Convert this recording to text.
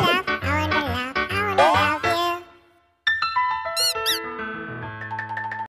Yeah.